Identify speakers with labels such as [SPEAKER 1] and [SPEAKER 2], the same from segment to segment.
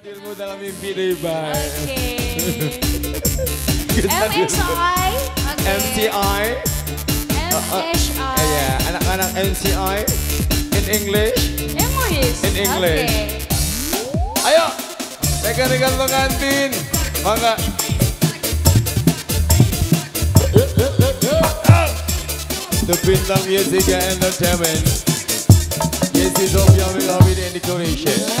[SPEAKER 1] hadirmu dalam mimpi deh, bye.
[SPEAKER 2] Oke. MSI.
[SPEAKER 1] MCI.
[SPEAKER 2] MSI.
[SPEAKER 1] Iya, anak-anak MCI in English.
[SPEAKER 2] English.
[SPEAKER 1] In English.
[SPEAKER 2] Oke.
[SPEAKER 1] Ayo, rekan-rekan pengantin, mangga. The Bintang Music and Entertainment. Yes, it's all in decoration.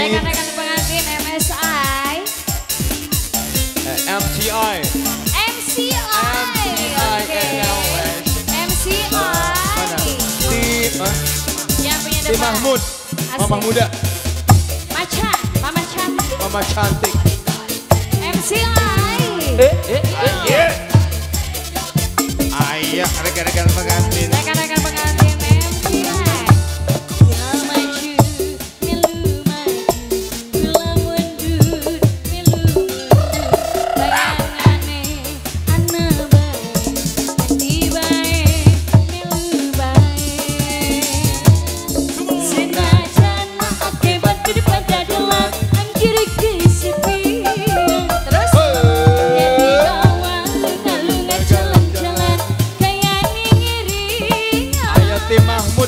[SPEAKER 1] Rekan-rekan pengantin
[SPEAKER 2] MSI.
[SPEAKER 1] eh, MCI.
[SPEAKER 2] MCI.
[SPEAKER 1] MCI?
[SPEAKER 2] MCI.
[SPEAKER 1] Tim, ah,
[SPEAKER 2] Yang punya
[SPEAKER 1] Tim
[SPEAKER 2] depan.
[SPEAKER 1] Mahmud. Mama muda.
[SPEAKER 2] Macan. Mama cantik.
[SPEAKER 1] Mama cantik.
[SPEAKER 2] MCI.
[SPEAKER 1] Eh, eh, eh, yeah. Ayah, rekan-rekan pengantin.
[SPEAKER 2] Rekan-rekan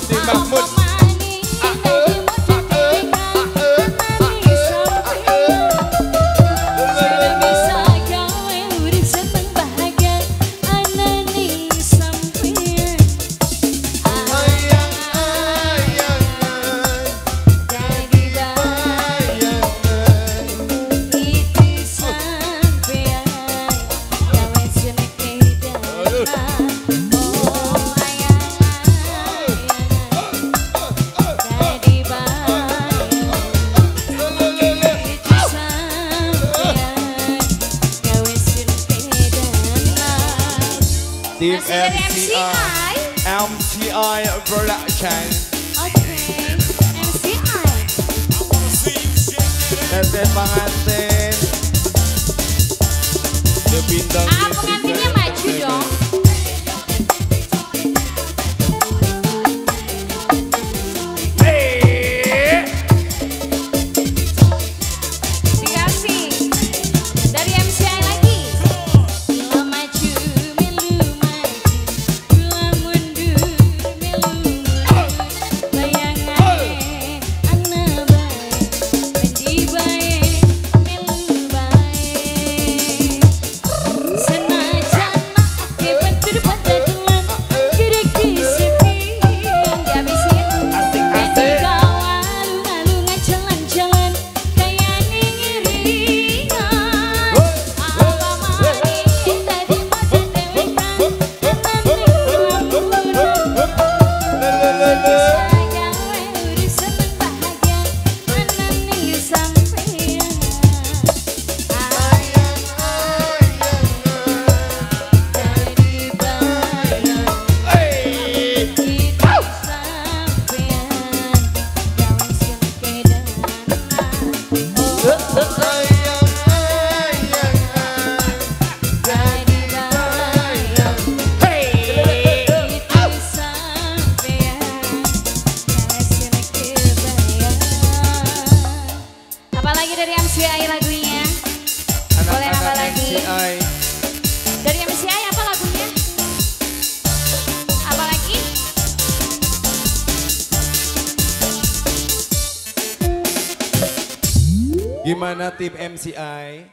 [SPEAKER 1] tim Mahmud, Tim
[SPEAKER 2] Masih dari
[SPEAKER 1] MCI.
[SPEAKER 2] MCI.
[SPEAKER 1] Production.
[SPEAKER 3] oke MCI
[SPEAKER 1] Teten pengantin. Bintang
[SPEAKER 2] Ah, pengantinnya maju dong. Gimana tim MCI?